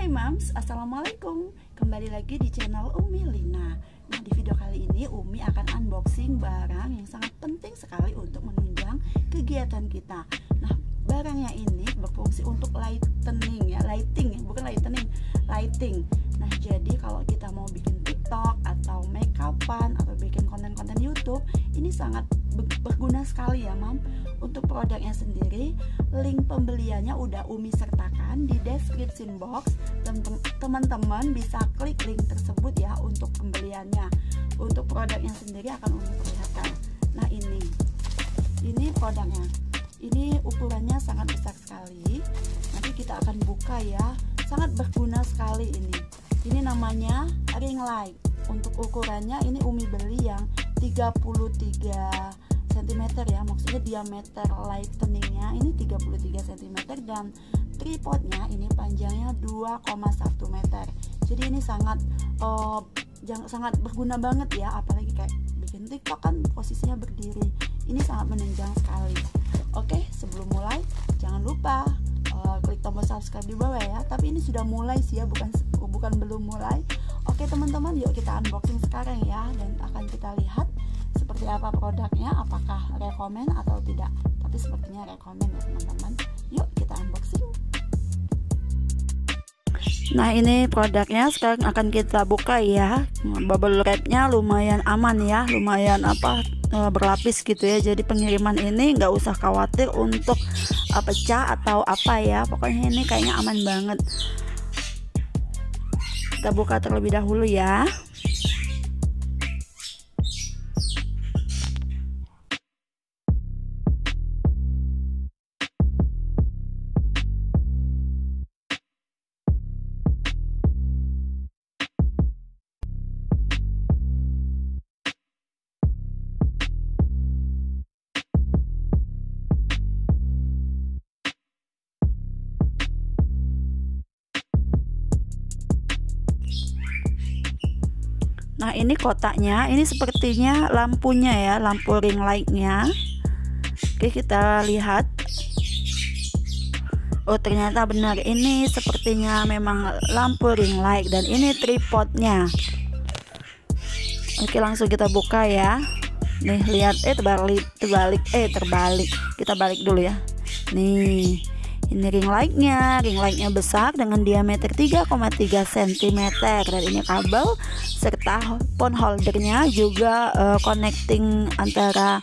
Hai Mams, Assalamualaikum. Kembali lagi di channel Umi Lina. Nah di video kali ini Umi akan unboxing barang yang sangat penting sekali untuk menunjang kegiatan kita. Nah barangnya ini berfungsi untuk lightening ya Lighting ya, bukan lightening Lighting. Nah jadi kalau kita mau bikin tiktok atau make upan atau bikin konten-konten youtube Ini sangat berguna sekali ya mam untuk produknya sendiri link pembeliannya udah Umi sertakan di description box. Teman-teman bisa klik link tersebut ya untuk pembeliannya. Untuk produknya sendiri akan Umi perlihatkan. Nah ini. Ini produknya. Ini ukurannya sangat besar sekali. Nanti kita akan buka ya. Sangat berguna sekali ini. Ini namanya ring light. Untuk ukurannya ini Umi beli yang 33 cm ya maksudnya diameter lightningnya ini 33 cm dan tripodnya ini panjangnya 2,1 meter. Jadi ini sangat uh, sangat berguna banget ya apalagi kayak bikin tiktok kan posisinya berdiri. Ini sangat menunjang sekali. Oke sebelum mulai jangan lupa uh, klik tombol subscribe di bawah ya. Tapi ini sudah mulai sih ya bukan bukan belum mulai. Oke teman-teman yuk kita unboxing sekarang ya dan akan kita lihat seperti apa produknya apakah rekomen atau tidak. Tapi sepertinya rekomen ya teman-teman. Yuk kita unboxing. Nah ini produknya sekarang akan kita buka ya. Bubble wrapnya lumayan aman ya Lumayan apa e, berlapis gitu ya. Jadi pengiriman ini nggak usah khawatir untuk e, pecah atau apa ya. Pokoknya ini kayaknya aman banget. Kita buka terlebih dahulu ya Nah ini kotaknya ini sepertinya lampunya ya lampu ring lightnya. Oke kita lihat. Oh ternyata benar. Ini sepertinya memang lampu ring light dan ini tripodnya. Oke langsung kita buka ya. Nih lihat eh terbalik terbalik eh terbalik. Kita balik dulu ya. Nih ini ring lightnya. Ring lightnya besar dengan diameter 3,3 cm dan ini kabel serta phone holdernya juga uh, connecting antara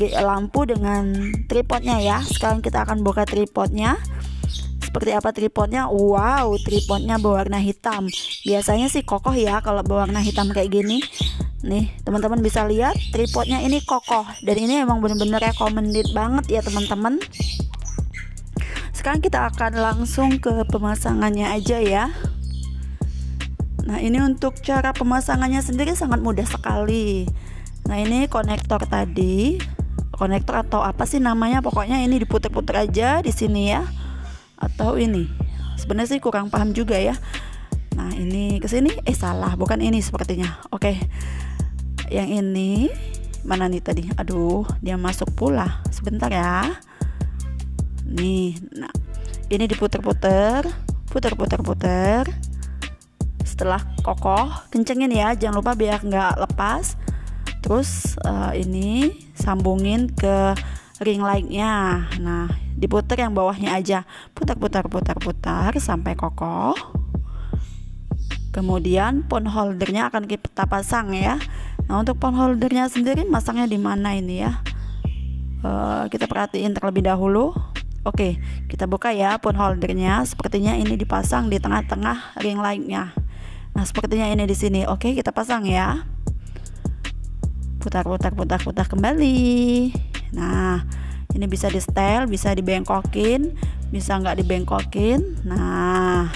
lampu dengan tripodnya ya. Sekarang kita akan buka tripodnya. Seperti apa tripodnya? Wow tripodnya berwarna hitam. Biasanya sih kokoh ya kalau berwarna hitam kayak gini. Nih teman-teman bisa lihat tripodnya ini kokoh. Dan ini emang bener-bener recommended banget ya teman-teman sekarang kita akan langsung ke pemasangannya aja ya. Nah ini untuk cara pemasangannya sendiri sangat mudah sekali. Nah ini konektor tadi. Konektor atau apa sih namanya? Pokoknya ini diputer-puter aja di sini ya. Atau ini. Sebenarnya sih kurang paham juga ya. Nah ini ke sini? Eh salah. Bukan ini sepertinya. Oke. Yang ini? Mana nih tadi? Aduh dia masuk pula. Sebentar ya nih nah ini diputer-puter puter-puter-puter. Setelah kokoh kencengin ya jangan lupa biar nggak lepas. Terus uh, ini sambungin ke ring lightnya. Nah diputer yang bawahnya aja. Putar-putar putar-putar sampai kokoh. Kemudian phone holdernya akan kita pasang ya. Nah untuk phone holdernya sendiri masangnya di mana ini ya? Uh, kita perhatiin terlebih dahulu Oke, kita buka ya phone holdernya. Sepertinya ini dipasang di tengah-tengah ring lightnya. Nah, sepertinya ini di sini. Oke, kita pasang ya. Putar, putar, putar, putar kembali. Nah, ini bisa di setel, bisa dibengkokin, bisa nggak dibengkokin. Nah,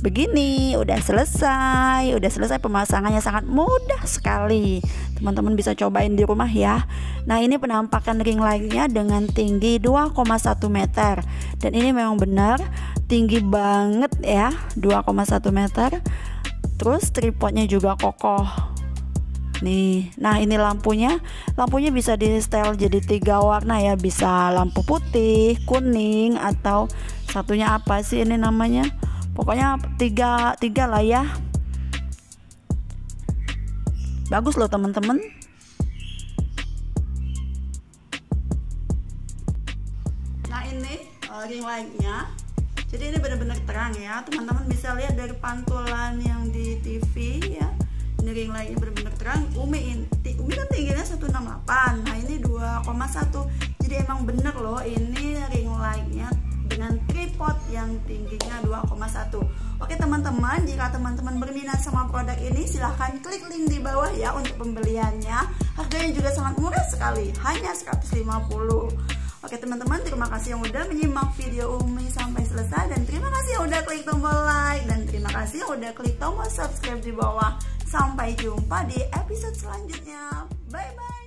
begini udah selesai udah selesai pemasangannya sangat mudah sekali teman-teman bisa cobain di rumah ya nah ini penampakan ring lightnya dengan tinggi 2,1 meter. Dan ini memang benar tinggi banget ya 2,1 meter. Terus tripodnya juga kokoh. Nih nah ini lampunya. Lampunya bisa di style jadi tiga warna ya. Bisa lampu putih kuning atau satunya apa sih ini namanya? Pokoknya tiga tiga lah ya. Bagus loh teman-teman nah ini ring lightnya jadi ini benar-benar terang ya. Teman-teman bisa lihat dari pantulan yang di TV ya. Ini ring lightnya benar-benar terang. Umi inti Umi kan tingginya 168 nah ini 2,1 jadi emang bener loh ini ring lightnya dengan tripod yang tingginya 2,1 Oke teman-teman jika teman-teman berminat sama produk ini silahkan klik link di bawah ya untuk pembeliannya. Harganya juga sangat murah sekali hanya 150 Oke teman-teman terima kasih yang udah menyimak video Umi sampai selesai. Dan terima kasih yang udah klik tombol like. Dan terima kasih yang udah klik tombol subscribe di bawah. Sampai jumpa di episode selanjutnya. Bye bye